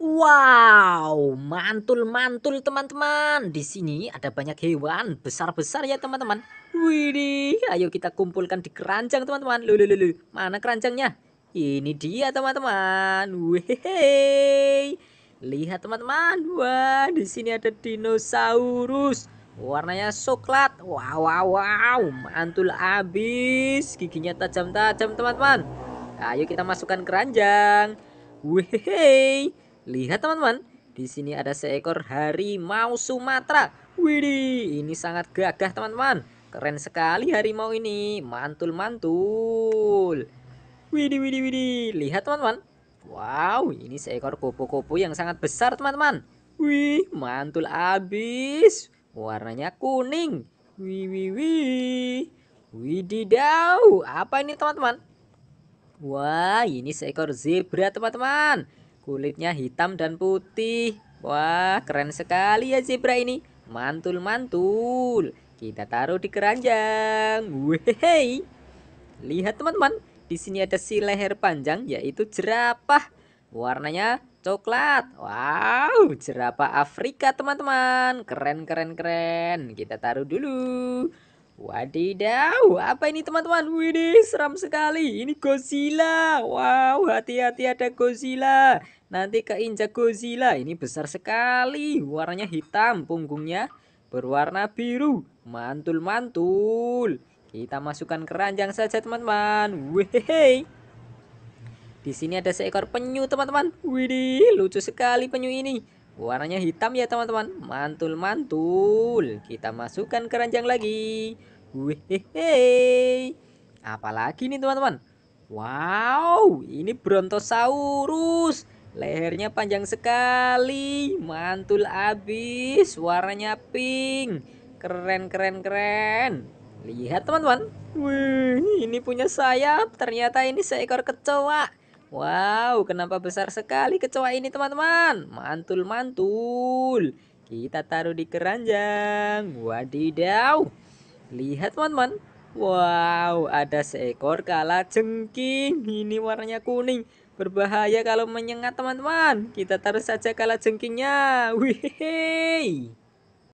Wow, mantul-mantul teman-teman. Di sini ada banyak hewan besar-besar ya teman-teman. Widih, ayo kita kumpulkan di keranjang teman-teman. Lulu, lulu, mana keranjangnya? Ini dia teman-teman. Wehehe. Lihat teman-teman. Wah, di sini ada dinosaurus. Warnanya coklat. Wow, wow, wow. Mantul abis. Giginya tajam-tajam teman-teman. Ayo kita masukkan keranjang. Wehehe. Lihat teman-teman, di sini ada seekor harimau Sumatera. Widih, ini sangat gagah teman-teman. Keren sekali harimau ini, mantul-mantul. Widih, widih, widih. Lihat teman-teman. Wow, ini seekor kupu-kupu yang sangat besar teman-teman. Wih, mantul abis. Warnanya kuning. Wih, wih, wih. Wididaw, apa ini teman-teman? Wah, ini seekor zebra teman-teman. Kulitnya hitam dan putih. Wah, keren sekali ya zebra ini. Mantul-mantul. Kita taruh di keranjang. Wehehe. Lihat teman-teman, di sini ada si leher panjang yaitu jerapah. Warnanya coklat. Wow, jerapah Afrika teman-teman. Keren keren keren. Kita taruh dulu. Wadidaw, apa ini teman-teman? Widih, seram sekali. Ini Godzilla. Wow, hati-hati ada Godzilla. Nanti keinjak Godzilla. Ini besar sekali. Warnanya hitam, punggungnya berwarna biru. Mantul-mantul. Kita masukkan keranjang saja teman-teman. Wehehe. Di sini ada seekor penyu teman-teman. Widih, lucu sekali penyu ini. Warnanya hitam ya teman-teman. Mantul-mantul. Kita masukkan keranjang lagi. Wehehe. Apalagi nih teman-teman? Wow, ini Brontosaurus. Lehernya panjang sekali, mantul abis, warnanya pink. Keren, keren, keren. Lihat teman-teman. Wih, ini punya sayap. Ternyata ini seekor kecoa. Wow, kenapa besar sekali kecoa ini teman-teman? Mantul, mantul. Kita taruh di keranjang. Wadidaw. Lihat teman-teman. Wow, ada seekor kala jengking. Ini warnanya kuning. Berbahaya kalau menyengat teman-teman. Kita taruh saja kala jengkingnya. Wih.